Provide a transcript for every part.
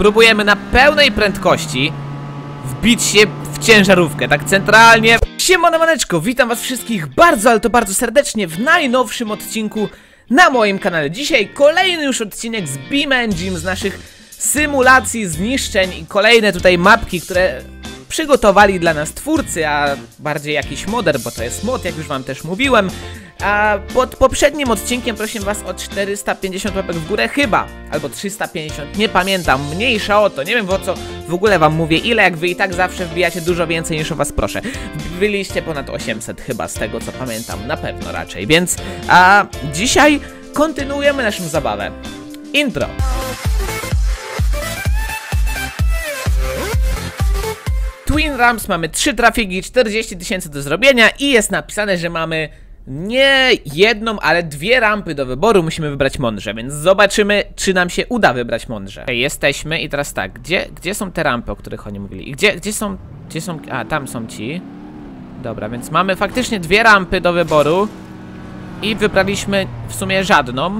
spróbujemy na pełnej prędkości wbić się w ciężarówkę, tak centralnie. Siemano maneczko, witam was wszystkich bardzo, ale to bardzo serdecznie w najnowszym odcinku na moim kanale. Dzisiaj kolejny już odcinek z Beam Engine, z naszych symulacji zniszczeń i kolejne tutaj mapki, które przygotowali dla nas twórcy, a bardziej jakiś moder, bo to jest mod, jak już wam też mówiłem. A pod poprzednim odcinkiem prosiłem was o 450 łapek w górę chyba, albo 350, nie pamiętam, mniejsza o to, nie wiem o co w ogóle wam mówię, ile jak wy i tak zawsze wbijacie dużo więcej niż o was proszę. Wbiliście ponad 800 chyba, z tego co pamiętam, na pewno raczej, więc a dzisiaj kontynuujemy naszą zabawę. Intro. Twin Rams mamy 3 trafiki, 40 tysięcy do zrobienia i jest napisane, że mamy nie jedną, ale dwie rampy do wyboru. Musimy wybrać mądrze, więc zobaczymy, czy nam się uda wybrać mądrze. Okay, jesteśmy i teraz tak, gdzie, gdzie są te rampy, o których oni mówili? I gdzie, gdzie są, gdzie są, a tam są ci. Dobra, więc mamy faktycznie dwie rampy do wyboru i wybraliśmy w sumie żadną.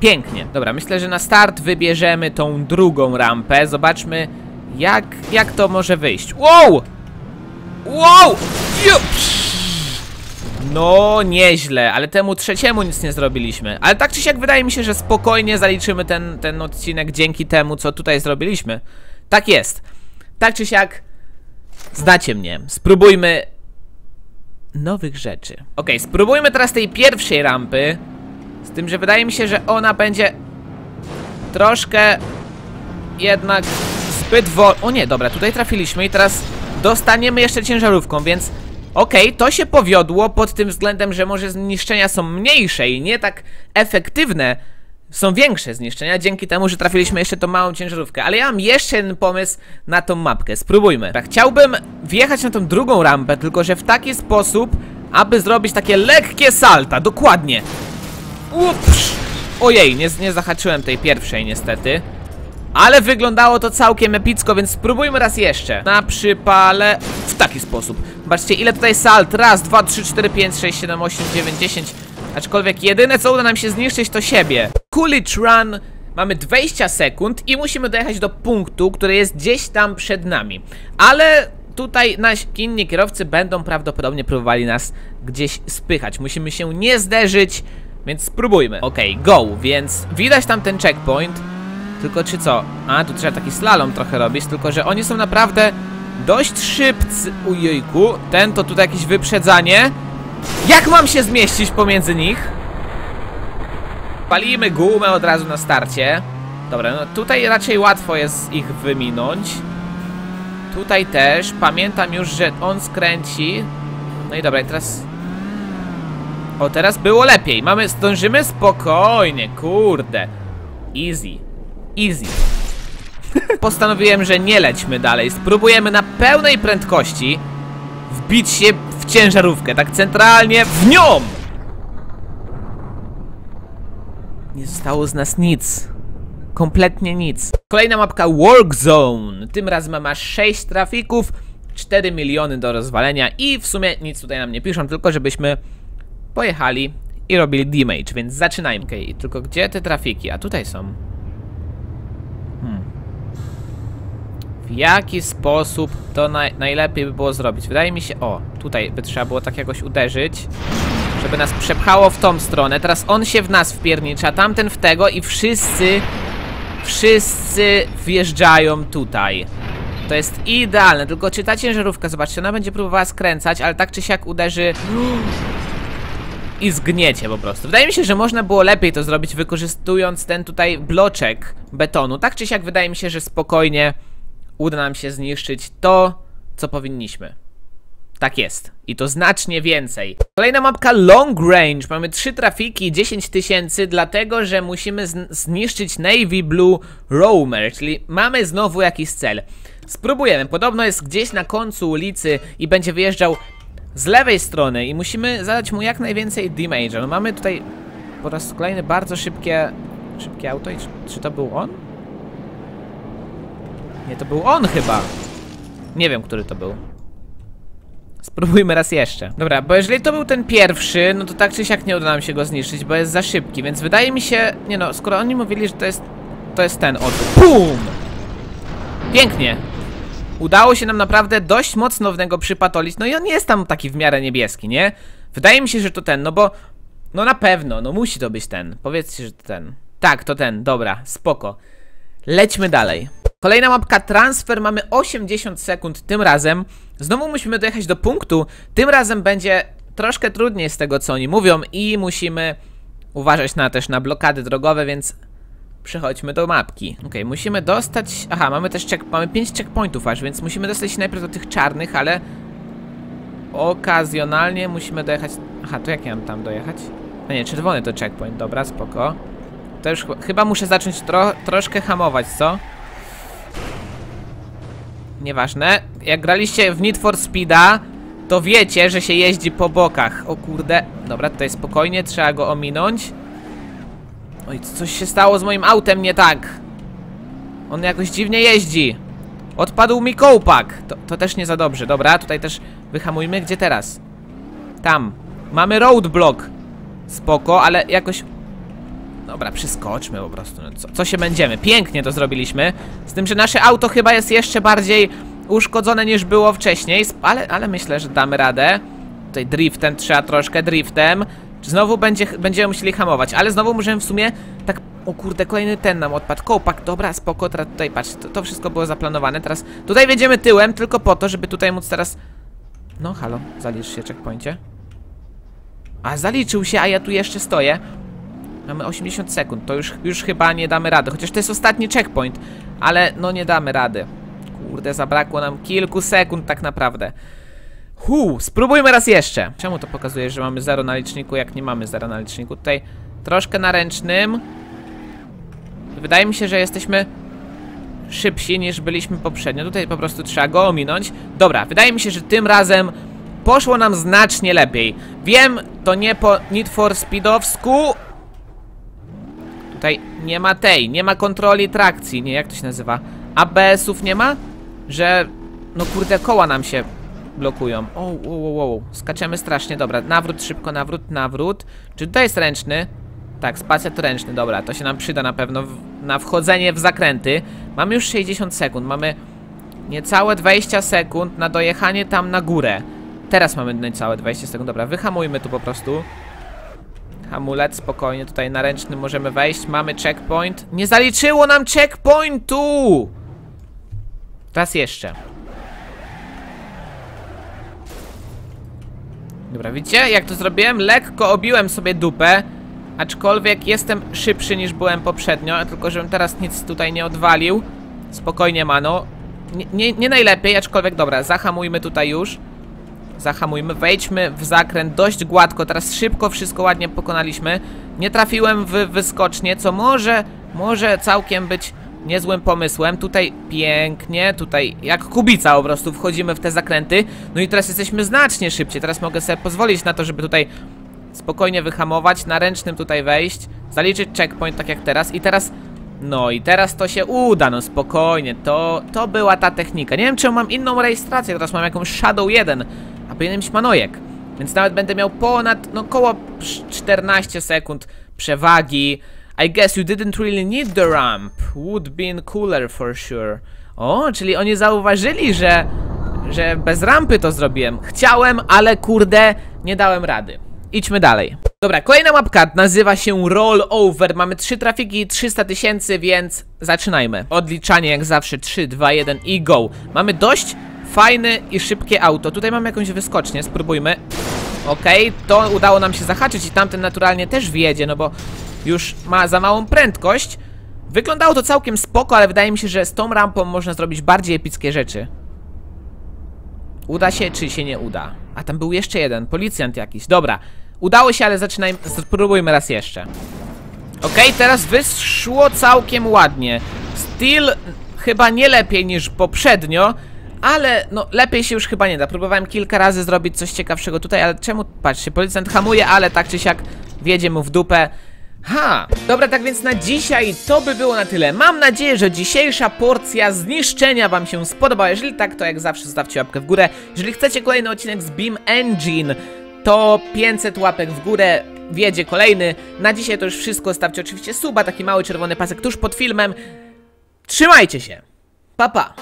Pięknie. Dobra, myślę, że na start wybierzemy tą drugą rampę. Zobaczmy, jak, jak to może wyjść. Wow! Wow! Ju! No, nieźle, ale temu trzeciemu nic nie zrobiliśmy. Ale tak czy siak wydaje mi się, że spokojnie zaliczymy ten, ten odcinek dzięki temu, co tutaj zrobiliśmy. Tak jest. Tak czy siak, znacie mnie. Spróbujmy nowych rzeczy. Ok, spróbujmy teraz tej pierwszej rampy. Z tym, że wydaje mi się, że ona będzie troszkę jednak zbyt wol... O nie, dobra, tutaj trafiliśmy i teraz dostaniemy jeszcze ciężarówką, więc... Okej, okay, to się powiodło pod tym względem, że może zniszczenia są mniejsze i nie tak efektywne. Są większe zniszczenia dzięki temu, że trafiliśmy jeszcze tą małą ciężarówkę. Ale ja mam jeszcze jeden pomysł na tą mapkę. Spróbujmy. Tak, chciałbym wjechać na tą drugą rampę, tylko że w taki sposób, aby zrobić takie lekkie salta. Dokładnie. Ups! Ojej, nie, nie zahaczyłem tej pierwszej niestety. Ale wyglądało to całkiem epicko, więc spróbujmy raz jeszcze. Na przypale w taki sposób. Zobaczcie, ile tutaj salt. Raz, dwa, trzy, cztery, pięć, sześć, siedem, osiem, dziewięć, dziesięć. Aczkolwiek jedyne, co uda nam się zniszczyć, to siebie. Coolidge Run. Mamy 20 sekund i musimy dojechać do punktu, który jest gdzieś tam przed nami. Ale tutaj nasi inni kierowcy będą prawdopodobnie próbowali nas gdzieś spychać. Musimy się nie zderzyć, więc spróbujmy. Okej, okay, go, więc widać tam ten checkpoint. Tylko czy co? A, tu trzeba taki slalom trochę robić, tylko że oni są naprawdę dość szybcy. Ujejku, ten to tutaj jakieś wyprzedzanie. Jak mam się zmieścić pomiędzy nich? Palimy gumę od razu na starcie. Dobra, no tutaj raczej łatwo jest ich wyminąć. Tutaj też. Pamiętam już, że on skręci. No i dobra, i teraz... O, teraz było lepiej. Mamy, zdążymy spokojnie, kurde. Easy. Easy. Postanowiłem, że nie lećmy dalej. Spróbujemy na pełnej prędkości wbić się w ciężarówkę, tak centralnie w nią! Nie zostało z nas nic. Kompletnie nic. Kolejna mapka Work Zone. Tym razem aż 6 trafików, 4 miliony do rozwalenia i w sumie nic tutaj nam nie piszą, tylko żebyśmy pojechali i robili damage, więc zaczynajmy. Okay, tylko gdzie te trafiki? A tutaj są. W jaki sposób to naj, najlepiej by było zrobić. Wydaje mi się, o, tutaj by trzeba było tak jakoś uderzyć, żeby nas przepchało w tą stronę. Teraz on się w nas wpiernicza, tamten w tego i wszyscy, wszyscy wjeżdżają tutaj. To jest idealne, tylko czy ta ciężarówka, zobaczcie, ona będzie próbowała skręcać, ale tak czy siak uderzy i zgniecie po prostu. Wydaje mi się, że można było lepiej to zrobić, wykorzystując ten tutaj bloczek betonu. Tak czy siak wydaje mi się, że spokojnie uda nam się zniszczyć to, co powinniśmy. Tak jest. I to znacznie więcej. Kolejna mapka Long Range. Mamy trzy trafiki, 10 tysięcy, dlatego, że musimy zniszczyć Navy Blue Roamer, czyli mamy znowu jakiś cel. Spróbujemy. Podobno jest gdzieś na końcu ulicy i będzie wyjeżdżał z lewej strony i musimy zadać mu jak najwięcej damage. No mamy tutaj po raz kolejny bardzo szybkie, szybkie auto. I czy, czy to był on? Nie, to był on chyba. Nie wiem, który to był. Spróbujmy raz jeszcze. Dobra, bo jeżeli to był ten pierwszy, no to tak czy siak nie uda nam się go zniszczyć, bo jest za szybki, więc wydaje mi się... Nie no, skoro oni mówili, że to jest... To jest ten, oto. BUM! Pięknie. Udało się nam naprawdę dość mocno w niego przypatolić. No i on jest tam taki w miarę niebieski, nie? Wydaje mi się, że to ten, no bo... No na pewno, no musi to być ten. Powiedzcie, że to ten. Tak, to ten, dobra, spoko. Lećmy dalej. Kolejna mapka transfer, mamy 80 sekund tym razem. Znowu musimy dojechać do punktu. Tym razem będzie troszkę trudniej z tego, co oni mówią i musimy uważać na też na blokady drogowe, więc przechodźmy do mapki. Ok, musimy dostać... Aha, mamy też check... mamy 5 checkpointów aż, więc musimy dostać się najpierw do tych czarnych, ale okazjonalnie musimy dojechać... Aha, to jak ja mam tam dojechać? No nie, czerwony to checkpoint, dobra, spoko. To już ch- chyba muszę zacząć tro troszkę hamować, co? Nieważne. Jak graliście w Need for Speeda, to wiecie, że się jeździ po bokach. O kurde. Dobra, tutaj spokojnie, trzeba go ominąć. Oj, coś się stało z moim autem nie tak. On jakoś dziwnie jeździ. Odpadł mi kołpak. To, to też nie za dobrze. Dobra, tutaj też wyhamujmy. Gdzie teraz? Tam. Mamy roadblock. Spoko, ale jakoś... Dobra, przeskoczmy po prostu. No, co, co się będziemy? Pięknie to zrobiliśmy. Z tym, że nasze auto chyba jest jeszcze bardziej uszkodzone niż było wcześniej. Ale, ale myślę, że damy radę. Tutaj driftem trzeba troszkę, driftem. Znowu będzie, będziemy musieli hamować, ale znowu możemy w sumie tak... O kurde, kolejny ten nam odpadł. Kołpak, dobra, spoko, teraz tutaj patrz, to, to wszystko było zaplanowane. Teraz tutaj wjedziemy tyłem, tylko po to, żeby tutaj móc teraz... No halo, zalicz się checkpoincie. A zaliczył się, a ja tu jeszcze stoję. Mamy 80 sekund, to już, już chyba nie damy rady. Chociaż to jest ostatni checkpoint, ale no nie damy rady. Kurde, zabrakło nam kilku sekund tak naprawdę. Hu, spróbujmy raz jeszcze. Czemu to pokazuje, że mamy 0 na liczniku, jak nie mamy 0 na liczniku? Tutaj troszkę na ręcznym. Wydaje mi się, że jesteśmy szybsi niż byliśmy poprzednio. Tutaj po prostu trzeba go ominąć. Dobra, wydaje mi się, że tym razem poszło nam znacznie lepiej. Wiem, to nie po Need for Speedowsku. Tutaj nie ma tej, nie ma kontroli trakcji, nie, jak to się nazywa? ABS-ów nie ma? Że, no kurde, koła nam się blokują. O, o, o, o, skaczemy strasznie, dobra, nawrót, szybko, nawrót, nawrót. Czy tutaj jest ręczny? Tak, spacja to ręczny, dobra, to się nam przyda na pewno w, na wchodzenie w zakręty. Mamy już 60 sekund, mamy niecałe 20 sekund na dojechanie tam na górę. Teraz mamy niecałe 20 sekund, dobra, wyhamujmy tu po prostu. Hamulec, spokojnie, tutaj na ręcznym możemy wejść, mamy checkpoint. Nie zaliczyło nam checkpointu! Raz jeszcze. Dobra, widzicie jak to zrobiłem? Lekko obiłem sobie dupę, aczkolwiek jestem szybszy niż byłem poprzednio, tylko żebym teraz nic tutaj nie odwalił. Spokojnie, mano. Nie, nie, nie najlepiej, aczkolwiek dobra, zahamujmy tutaj już. Zahamujmy, wejdźmy w zakręt dość gładko, teraz szybko wszystko ładnie pokonaliśmy. Nie trafiłem w wyskocznie, co może, może całkiem być niezłym pomysłem. Tutaj pięknie, tutaj jak kubica po prostu wchodzimy w te zakręty. No i teraz jesteśmy znacznie szybciej, teraz mogę sobie pozwolić na to, żeby tutaj spokojnie wyhamować, na ręcznym tutaj wejść, zaliczyć checkpoint tak jak teraz i teraz... No i teraz to się uda, no spokojnie, to, to była ta technika. Nie wiem, czy mam inną rejestrację, teraz mam jakąś Shadow 1, a powinienem mieć Manojek. Więc nawet będę miał ponad, no koło 14 sekund przewagi. I guess you didn't really need the ramp. Would been cooler for sure. O, czyli oni zauważyli, że, że bez rampy to zrobiłem. Chciałem, ale kurde, nie dałem rady. Idźmy dalej. Dobra, kolejna mapka nazywa się Roll Over. Mamy trzy trafiki i 300 tysięcy, więc zaczynajmy. Odliczanie jak zawsze 3, 2, 1 i go. Mamy dość fajne i szybkie auto. Tutaj mamy jakąś wyskocznię, spróbujmy. Okej, to udało nam się zahaczyć i tamten naturalnie też wjedzie, no bo już ma za małą prędkość. Wyglądało to całkiem spoko, ale wydaje mi się, że z tą rampą można zrobić bardziej epickie rzeczy. Uda się, czy się nie uda? A tam był jeszcze jeden, policjant jakiś. Dobra, udało się, ale zaczynajmy, spróbujmy raz jeszcze. Okej, teraz wyszło całkiem ładnie. Still chyba nie lepiej niż poprzednio, ale no lepiej się już chyba nie da. Próbowałem kilka razy zrobić coś ciekawszego tutaj, ale czemu, patrzcie, policjant hamuje, ale tak czy siak wjedzie mu w dupę. Ha! Dobra, tak więc na dzisiaj to by było na tyle. Mam nadzieję, że dzisiejsza porcja zniszczenia wam się spodobała. Jeżeli tak, to jak zawsze zostawcie łapkę w górę. Jeżeli chcecie kolejny odcinek z Beam Engine, to 500 łapek w górę, wjedzie kolejny. Na dzisiaj to już wszystko. Stawcie oczywiście suba, taki mały czerwony pasek tuż pod filmem. Trzymajcie się! Pa, pa.